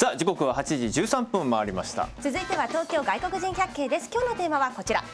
さあ時刻は8時13分回りました。続いては東京外国人百景です。今日のテーマはこちら。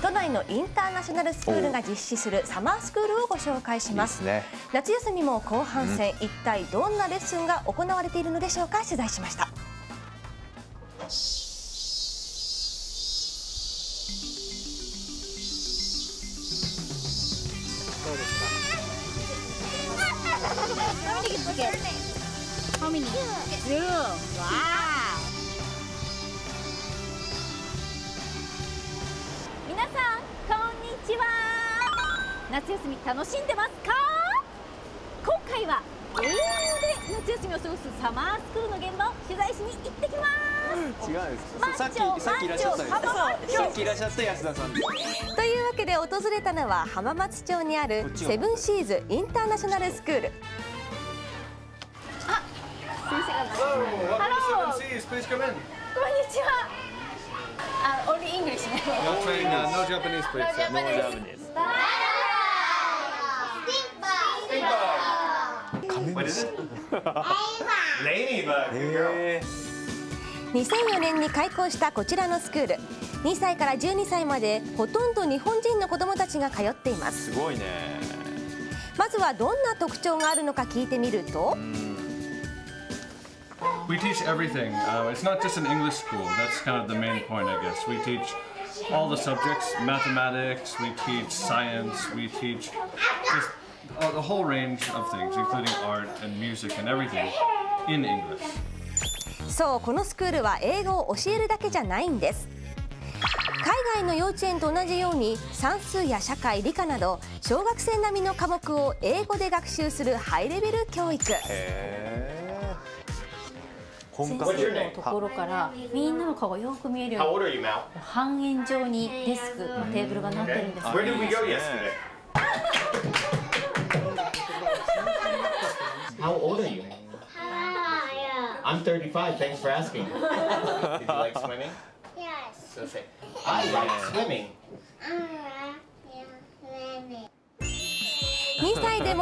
都内のインターナショナルスクールが実施するサマースクールをご紹介します。いいですね。夏休みも後半戦、一体どんなレッスンが行われているのでしょうか？取材しました皆さんこんにちは夏休み楽しんでますか?今回は英語で夏休みを過ごすサマースクールの現場を取材しに行ってきます. 違うんですさっきさっきいらっしゃったさっきいらっしゃった安田さんです。というわけで訪れたのは浜松町にあるセブンシーズインターナショナルスクール Hello, welcome Hello. to Seven Seas. Please come in. こんにちはあ、オンリーイングリッシュね No train, uh, no Japanese, please. sir. ノージャブですカメムシ Ladybug. へ2004年に開校したこちらのスクール2歳から12歳までほとんど日本人の子どもたちが通っていますすごいねまずはどんな特徴があるのか聞いてみると We teach everything. Uh, it's not just an English school. That's kind of the main point, I guess. We teach all the subjects mathematics, we teach science, we teach just a, a whole range of things, including art and music and everything in English. そうこのスクールは英語を教えるだけじゃないんです海外の幼稚園と同じように算数や社会理科など小学生並みの科目を英語で学習するハイレベル教育へえ本先格生のところからみんなの顔がよく見えるよう?に半円状にデスク、テーブルがなってるんです Yeah. yesterday? How old are you? I'm 35. Thanks for asking. Did you like swimming? Yes. So say, I like swimming.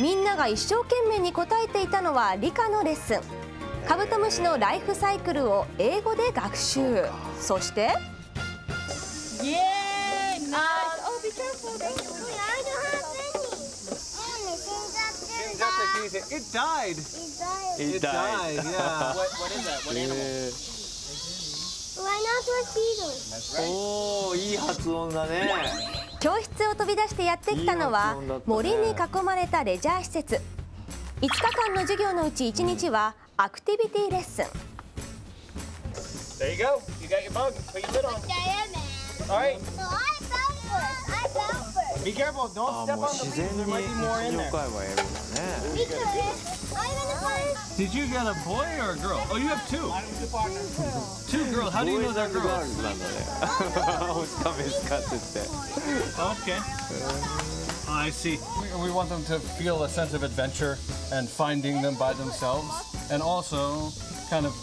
みんなが一生懸命に答えていたのは理科のレッスン。カブトムシのライフサイクルを英語で学習。そ,してお いい発音だね。教室を飛び出してやってきたのは森に囲まれたレジャー施設5日間の授業のうち1日はアクティビティレッスン There you go. You got your bug. Put your lid on. All right. Be careful, don't step on the leaves. There might be more in there. Did you get a boy or a girl? Oh, you have two. Two girls. How do you know they're girls? okay. I see. We want them to feel a sense of adventure and finding them by themselves, and also kind of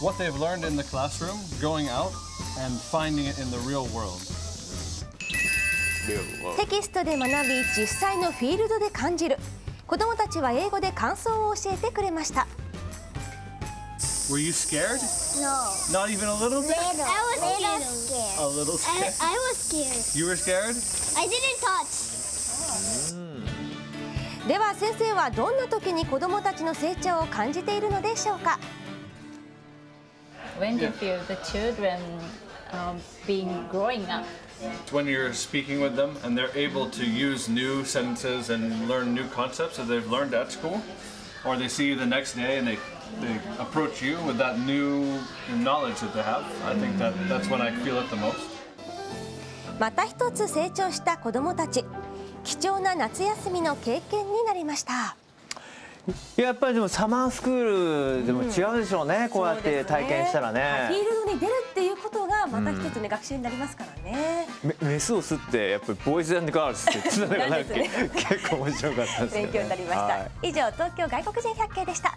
what they've learned in the classroom, going out and finding it in the real world. テキストで学び実際のフィールドで感じる子どもたちは英語で感想を教えてくれました Were you scared? No. Not even a little bit? I was scared. A little I, scared. I was scared. You were scared? I didn't touch. では先生はどんな時に子どもたちの成長を感じているのでしょうか When do you feel the children um, being growing up? When you're speaking with them and they're able to use new sentences and learn new concepts that they've learned at school, or they see you the next day and they they approach you with that new knowledge that they have. I think that that's when I feel it the most. また一つ成長した子どもたち貴重な夏休みの経験になりましたやっぱりでもサマースクールでも違うでしょうね、こうやって体験したらフィーねルドに出るっていうまた一つね、学習になりますからね。メメスオスってやっぱりボーイズガールズって言ってたのがなんか なんです結構面白かったですよね勉強になりました。はい以上東京外国人百景でした。